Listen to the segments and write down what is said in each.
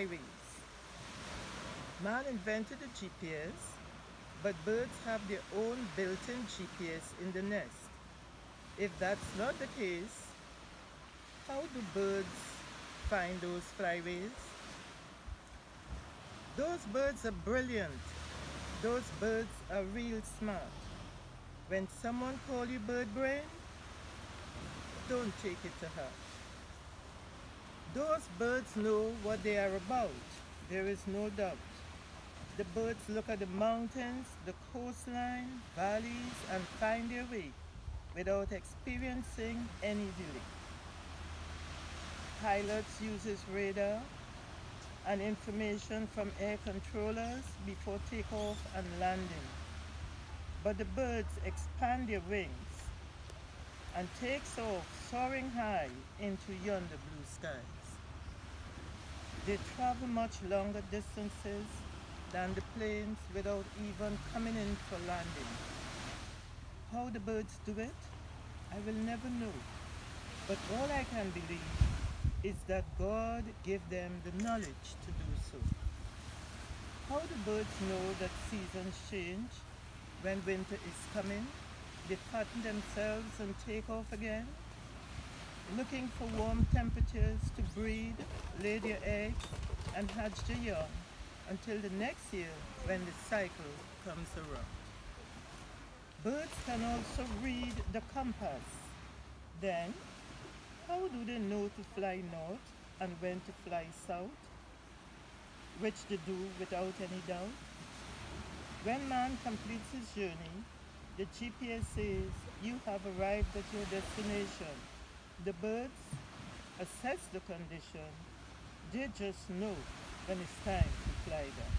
flyways. Man invented the GPS, but birds have their own built-in GPS in the nest. If that's not the case, how do birds find those flyways? Those birds are brilliant. Those birds are real smart. When someone call you bird brain, don't take it to heart. Those birds know what they are about. There is no doubt. The birds look at the mountains, the coastline, valleys, and find their way without experiencing any delay. Pilots uses radar and information from air controllers before takeoff and landing. But the birds expand their wings and takes off soaring high into yonder blue skies. They travel much longer distances than the planes without even coming in for landing. How the birds do it, I will never know. But all I can believe is that God gave them the knowledge to do so. How do birds know that seasons change when winter is coming? They fatten themselves and take off again, looking for warm temperatures to breed, lay their eggs, and hatch their young until the next year when the cycle comes around. Birds can also read the compass. Then, how do they know to fly north and when to fly south? Which they do without any doubt. When man completes his journey, the GPS says you have arrived at your destination. The birds assess the condition. They just know when it's time to fly down.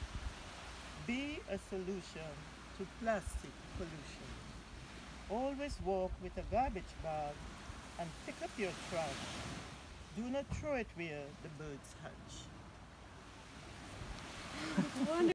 Be a solution to plastic pollution. Always walk with a garbage bag and pick up your trash. Do not throw it where the birds hatch.